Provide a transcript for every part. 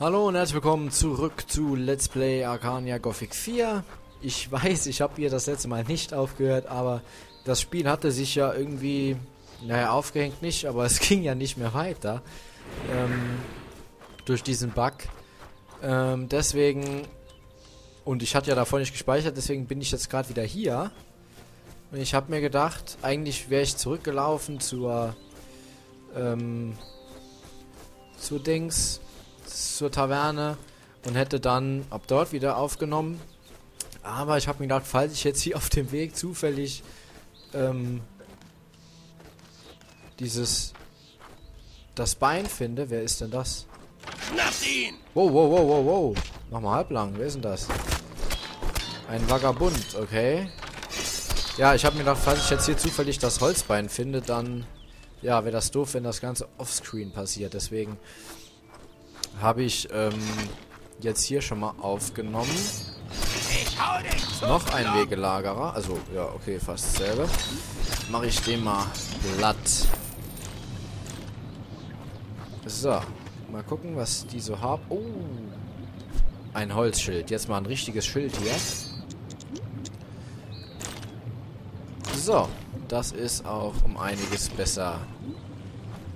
Hallo und herzlich willkommen zurück zu Let's Play Arcania Gothic 4. Ich weiß, ich habe hier das letzte Mal nicht aufgehört, aber das Spiel hatte sich ja irgendwie, naja, aufgehängt nicht, aber es ging ja nicht mehr weiter. Ähm, durch diesen Bug. Ähm, deswegen, und ich hatte ja davor nicht gespeichert, deswegen bin ich jetzt gerade wieder hier. Und ich habe mir gedacht, eigentlich wäre ich zurückgelaufen zur, ähm, zur Dings, zur Taverne und hätte dann ab dort wieder aufgenommen. Aber ich habe mir gedacht, falls ich jetzt hier auf dem Weg zufällig ähm, dieses das Bein finde, wer ist denn das? Schnappt ihn! Wow, wow, wow, wow, wow. Nochmal halblang, wer ist denn das? Ein Vagabund, okay. Ja, ich habe mir gedacht, falls ich jetzt hier zufällig das Holzbein finde, dann... Ja, wäre das doof, wenn das Ganze offscreen passiert. Deswegen habe ich ähm, jetzt hier schon mal aufgenommen. Noch ein Wegelagerer. Also, ja, okay, fast dasselbe. Mache ich den mal glatt. So. Mal gucken, was die so haben. Oh. Ein Holzschild. Jetzt mal ein richtiges Schild hier. So. Das ist auch um einiges besser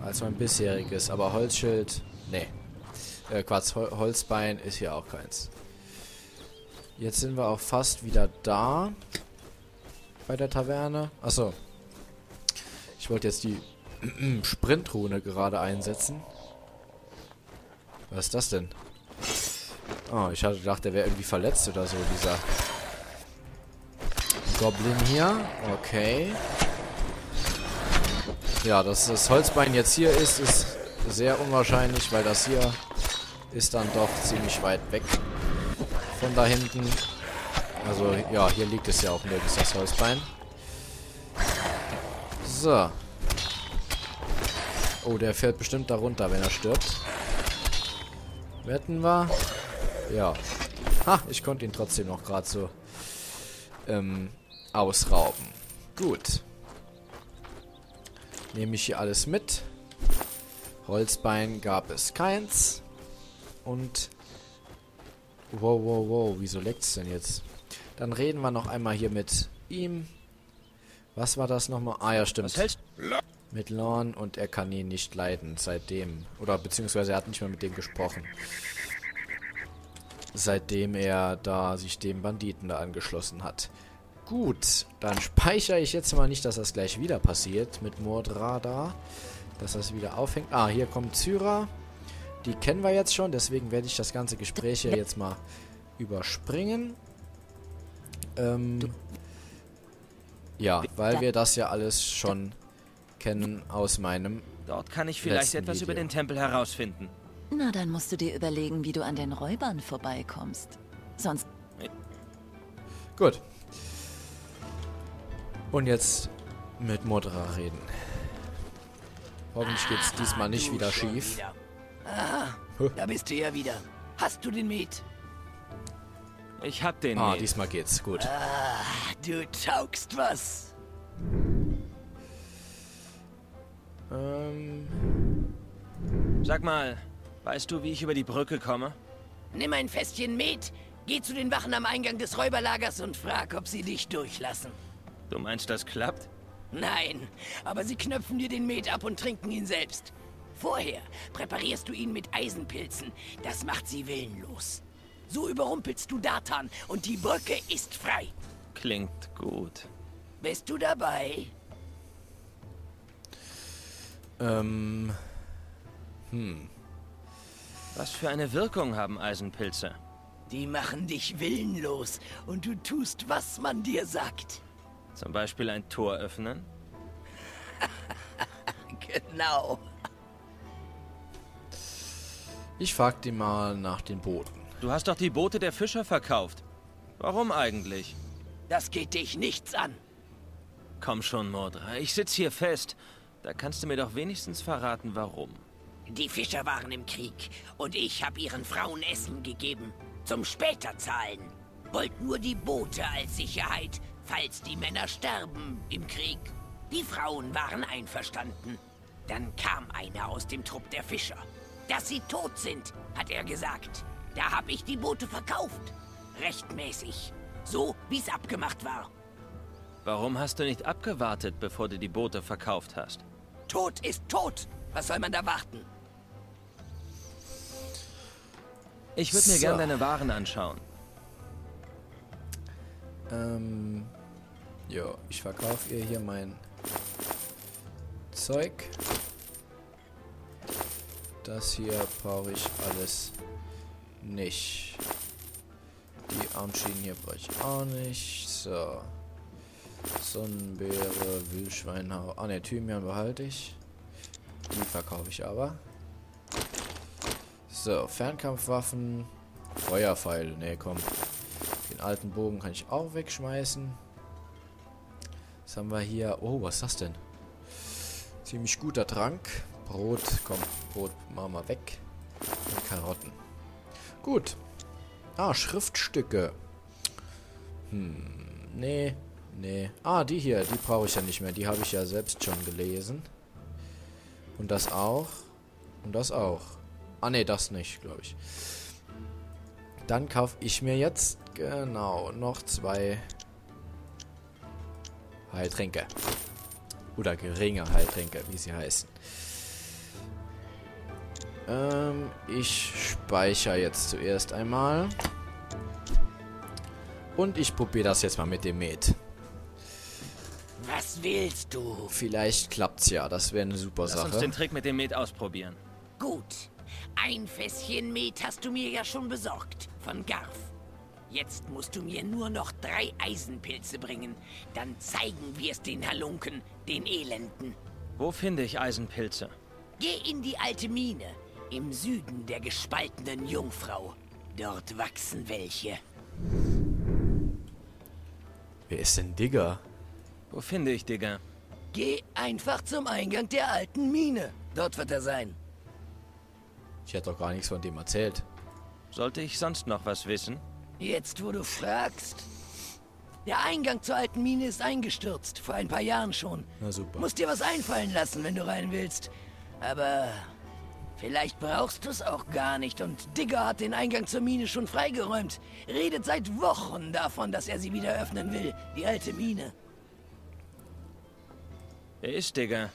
als mein bisheriges. Aber Holzschild, nee. Äh, Quatsch, Hol Holzbein ist hier auch keins. Jetzt sind wir auch fast wieder da. Bei der Taverne. Achso. Ich wollte jetzt die Sprintrune gerade einsetzen. Was ist das denn? Oh, ich hatte gedacht, der wäre irgendwie verletzt oder so, dieser Goblin hier. Okay. Ja, dass das Holzbein jetzt hier ist, ist sehr unwahrscheinlich, weil das hier ist dann doch ziemlich weit weg von da hinten. Also, ja, hier liegt es ja auch nirgends, das Holzbein. So. Oh, der fällt bestimmt da runter, wenn er stirbt. Wetten wir? Ja. Ha, ich konnte ihn trotzdem noch gerade so ähm, ausrauben. Gut. Nehme ich hier alles mit. Holzbein gab es keins. Und... Wow, wow, wow. Wieso leckt es denn jetzt? Dann reden wir noch einmal hier mit ihm. Was war das nochmal? Ah ja, stimmt. Mit Lorn und er kann ihn nicht leiden seitdem. Oder beziehungsweise er hat nicht mehr mit dem gesprochen. Seitdem er da sich dem Banditen da angeschlossen hat. Gut, dann speichere ich jetzt mal nicht, dass das gleich wieder passiert mit Mordra da. Dass das wieder aufhängt. Ah, hier kommt Zyra. Die kennen wir jetzt schon, deswegen werde ich das ganze Gespräch hier jetzt mal überspringen. Ähm, ja, weil wir das ja alles schon kennen aus meinem... Dort kann ich vielleicht etwas Video. über den Tempel herausfinden. Na, dann musst du dir überlegen, wie du an den Räubern vorbeikommst. Sonst Gut. Und jetzt mit Modra reden. Hoffentlich geht's diesmal nicht wieder schief. Wieder. Ah, da bist du ja wieder. Hast du den Met? Ich hab den Ah, nicht. diesmal geht's. Gut. Ah, du taugst was. Ähm, Sag mal, weißt du, wie ich über die Brücke komme? Nimm ein Fässchen Met, geh zu den Wachen am Eingang des Räuberlagers und frag, ob sie dich durchlassen. Du meinst, das klappt? Nein, aber sie knöpfen dir den Met ab und trinken ihn selbst. Vorher präparierst du ihn mit Eisenpilzen. Das macht sie willenlos. So überrumpelst du Datan und die Brücke ist frei. Klingt gut. Bist du dabei? ähm, hm. Was für eine Wirkung haben Eisenpilze? Die machen dich willenlos und du tust, was man dir sagt. Zum Beispiel ein Tor öffnen? Genau. Ich frag die mal nach den Booten. Du hast doch die Boote der Fischer verkauft. Warum eigentlich? Das geht dich nichts an. Komm schon, Mordra. Ich sitz hier fest. Da kannst du mir doch wenigstens verraten, warum. Die Fischer waren im Krieg und ich habe ihren Frauen Essen gegeben. Zum später zahlen. Wollt nur die Boote als Sicherheit, falls die Männer sterben im Krieg. Die Frauen waren einverstanden. Dann kam einer aus dem Trupp der Fischer. Dass sie tot sind, hat er gesagt. Da hab ich die Boote verkauft. Rechtmäßig. So, wie es abgemacht war. Warum hast du nicht abgewartet, bevor du die Boote verkauft hast? Tod ist tot. Was soll man da warten? Ich würde mir So. gern deine Waren anschauen. Ähm, jo, ich verkaufe ihr hier mein Zeug. Das hier brauche ich alles nicht. Die Armschienen hier brauche ich auch nicht. So. Sonnenbeere, Wildschweinhau. Ah ne, Thymian behalte ich. Die verkaufe ich aber. So, Fernkampfwaffen. Feuerpfeile. Ne, komm. Den alten Bogen kann ich auch wegschmeißen. Was haben wir hier? Oh, was ist das denn? Ziemlich guter Trank. Brot, komm, Brot machen wir weg. Und Karotten. Gut. Ah, Schriftstücke. Hm, nee, nee. Ah, die hier, die brauche ich ja nicht mehr. Die habe ich ja selbst schon gelesen. Und das auch. Und das auch. Ah, nee, das nicht, glaube ich. Dann kaufe ich mir jetzt genau noch zwei Heiltränke. Oder geringe Heiltränke, wie sie heißen. Ähm, ich speichere jetzt zuerst einmal. Und ich probiere das jetzt mal mit dem Met. Was willst du? Vielleicht klappt's ja. Das wäre eine super Lass uns Sache. den Trick mit dem Met ausprobieren. Gut. Ein Fässchen Met hast du mir ja schon besorgt. Von Garf. Jetzt musst du mir nur noch drei Eisenpilze bringen. Dann zeigen wir es den Halunken, den Elenden. Wo finde ich Eisenpilze? Geh in die alte Mine. Im Süden der gespaltenen Jungfrau. Dort wachsen welche. Wer ist denn Digger? Wo finde ich Digger? Geh einfach zum Eingang der alten Mine. Dort wird er sein. Ich hätte doch gar nichts von dem erzählt. Sollte ich sonst noch was wissen? Jetzt, wo du fragst. Der Eingang zur alten Mine ist eingestürzt, vor ein paar Jahren schon. Na super. Musst dir was einfallen lassen, wenn du rein willst. Aber vielleicht brauchst du es auch gar nicht und Digger hat den Eingang zur Mine schon freigeräumt. Redet seit Wochen davon, dass er sie wieder öffnen will, die alte Mine. Wer ist Digger?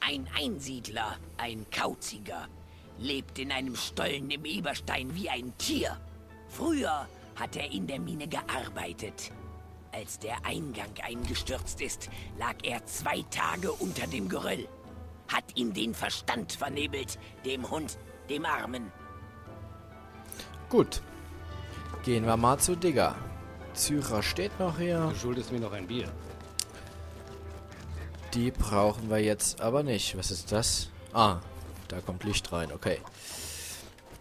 Ein Einsiedler, ein Kauziger, lebt in einem Stollen im Eberstein wie ein Tier. Früher hat er in der Mine gearbeitet. Als der Eingang eingestürzt ist, lag er zwei Tage unter dem Geröll. Hat ihm den Verstand vernebelt, dem Hund, dem Armen. Gut. Gehen wir mal zu Digger. Zyra steht noch hier. Du schuldest mir noch ein Bier. Die brauchen wir jetzt aber nicht. Was ist das? Ah, da kommt Licht rein. Okay.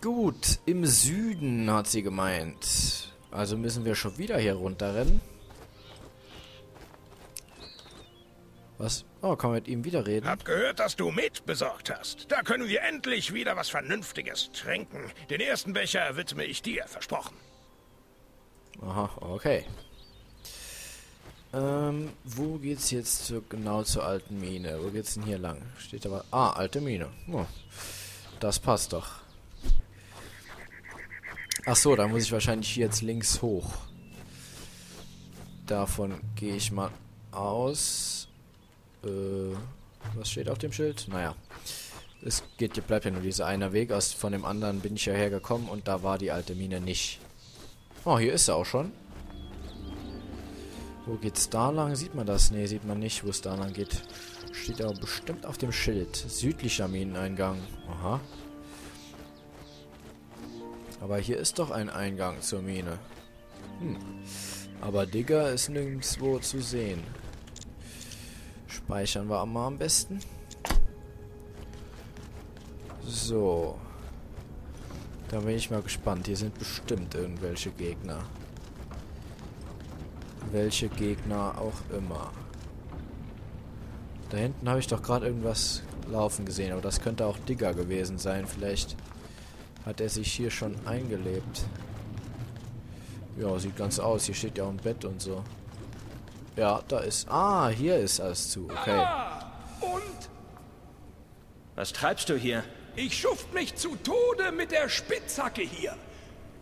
Gut, im Süden hat sie gemeint. Also müssen wir schon wieder hier runterrennen. Was? Oh, kann man mit ihm wieder reden? Hab gehört, dass du mit besorgt hast. Da können wir endlich wieder was Vernünftiges trinken. Den ersten Becher widme ich dir, versprochen. Aha, okay. Ähm, wo geht's jetzt zu, genau zur alten Mine? Wo geht's denn hier lang? Steht aber... Ah, alte Mine. Oh, das passt doch. Ach so, da muss ich wahrscheinlich hier jetzt links hoch. Davon gehe ich mal aus. Äh, was steht auf dem Schild? Naja. Es geht, bleibt ja nur dieser eine Weg. Aus, von dem anderen bin ich ja hergekommen und da war die alte Mine nicht. Oh, hier ist er auch schon. Wo geht's da lang? Sieht man das? Ne, sieht man nicht, wo es da lang geht. Steht aber bestimmt auf dem Schild. Südlicher Mineneingang. Aha. Aber hier ist doch ein Eingang zur Mine. Hm. Aber Digger ist nirgendwo zu sehen. Speichern wir mal am besten. So. Da bin ich mal gespannt. Hier sind bestimmt irgendwelche Gegner. Welche Gegner auch immer. Da hinten habe ich doch gerade irgendwas laufen gesehen, aber das könnte auch Digger gewesen sein. Vielleicht hat er sich hier schon eingelebt. Ja, sieht ganz aus. Hier steht ja auch ein Bett und so. Ja, da ist... Ah, hier ist alles zu. Okay. Was treibst du hier? Ich schuft mich zu Tode mit der Spitzhacke hier.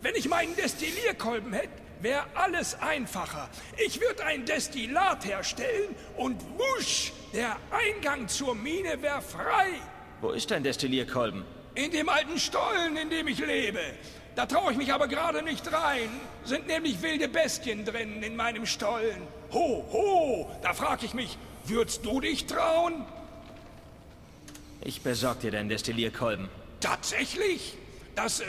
Wenn ich meinen Destillierkolben hätte, wäre alles einfacher. Ich würde ein Destillat herstellen und wusch, der Eingang zur Mine wäre frei. Wo ist dein Destillierkolben? In dem alten Stollen, in dem ich lebe. Da traue ich mich aber gerade nicht rein. Sind nämlich wilde Bestien drin in meinem Stollen. Ho, ho, da frag ich mich, würdest du dich trauen? Ich besorg dir deinen Destillierkolben. Tatsächlich? Das, äh,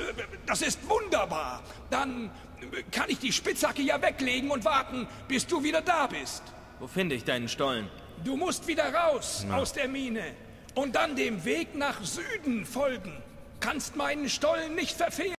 das ist wunderbar. Dann äh, kann ich die Spitzhacke ja weglegen und warten, bis du wieder da bist. Wo finde ich deinen Stollen? Du musst wieder raus aus der Mine und dann dem Weg nach Süden folgen. Kannst meinen Stollen nicht verfehlen.